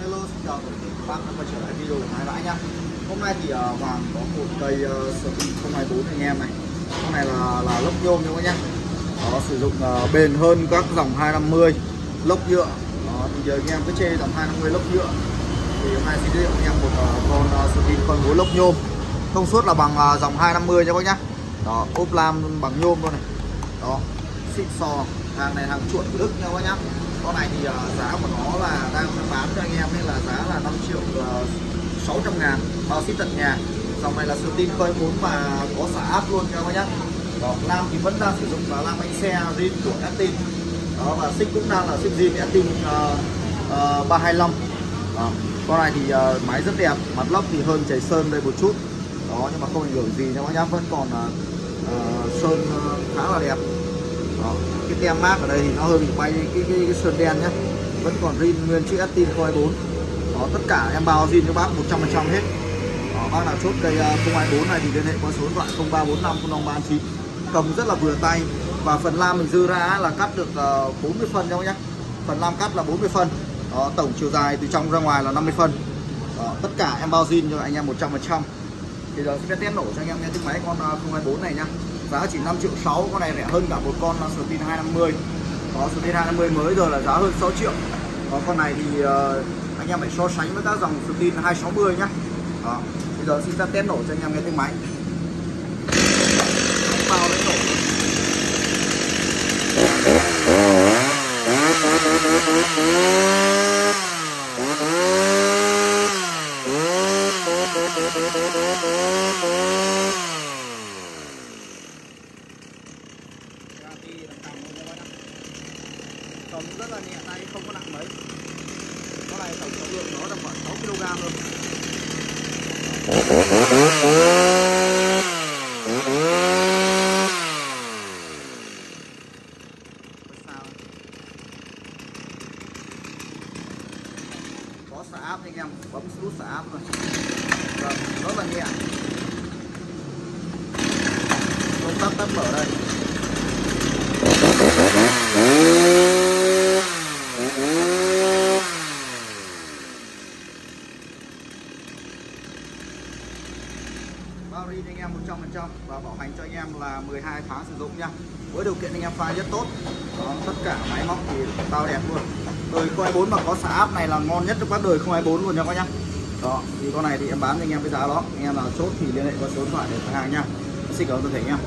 hello xin chào tất cả các bạn đã quay trở lại video của hai bãi nhá. Hôm nay thì uh, Hoàng có một cây uh, Spin 024 anh em này. Con này là là lốc nhôm nha các nhá. Nó sử dụng uh, bền hơn các dòng 250 lốc nhựa. Đó, thì giờ anh em cứ chê dòng 250 lốc nhựa. Thì hôm nay xin giới thiệu anh em một uh, con uh, con 024 lốc nhôm. Thông suất là bằng uh, dòng 250 nha các nhá. Đó ốp lam bằng nhôm luôn này. Đó xịn sò hàng này hàng chuột của Đức nha các nhá. Con này thì uh, giá của nó là đang bán cho anh em nên là giá là 5 triệu ờ, uh, 600 ngàn. Bao ship tận nhà. Dòng này là sửa tin khơi 4 và có xả áp luôn nha các nhá. Đó, lam thì vẫn đang sử dụng là lam bánh xe zin của Estin đó và xích cũng đang là xích zin Estin uh, uh, 325 đó. con này thì uh, máy rất đẹp mặt lóc thì hơn chảy sơn đây một chút. Đó nhưng mà không ảnh hưởng gì nha các nhá vẫn còn uh, uh, sơn uh, khá là đẹp đó. cái tem mát ở đây thì nó hơi bị bay cái, cái, cái sơn đen nhá. Vẫn còn zin nguyên chữ Estin 024 đó tất cả em bao zin cho bác 100% hết. Đó, bác nào chốt cây à, 024 này thì liên hệ qua số điện thoại 0345 0539 cầm rất là vừa tay. Và phần lam mình dư ra là cắt được à, 40 phân nhau nhé phần lam cắt là 40 phân. Đó, tổng chiều dài từ trong ra ngoài là 50 phân. Đó, tất cả em bao zin cho anh em 100% thì giờ sẽ test nổ cho anh em nghe chiếc máy con à, 024 này nhá. Giá chỉ 5 triệu 6 con này rẻ hơn cả một con à, Stin 250 có Stin 250 mới rồi là giá hơn 6 triệu. Có con này thì uh, anh em phải so sánh với các dòng Stin 260 nhá. Đó. Bây giờ xin ra test nổ cho anh em nghe tiếng máy. Bao lấy nổ tổng rất là nhẹ tay không có nặng mấy con này tổng trọng lượng nó tầm khoảng 6 kg luôn có xả áp anh em bấm nút xả áp rồi vâng rất là nhẹ. Công tắc tắt mở đây. Bao ri anh em 100% và bảo hành cho anh em là 12 tháng sử dụng nha. Với điều kiện anh em pha rất tốt. Đó, tất cả máy móc thì bao đẹp luôn đời 024 mà có xả áp này là ngon nhất trong các đời 024 luôn nha các nhá. Đó, thì con này thì em bán cho anh em với giá đó. Anh em nào chốt thì liên hệ qua số điện thoại để đặt hàng nha. Xin cảm ơn toàn thể nha.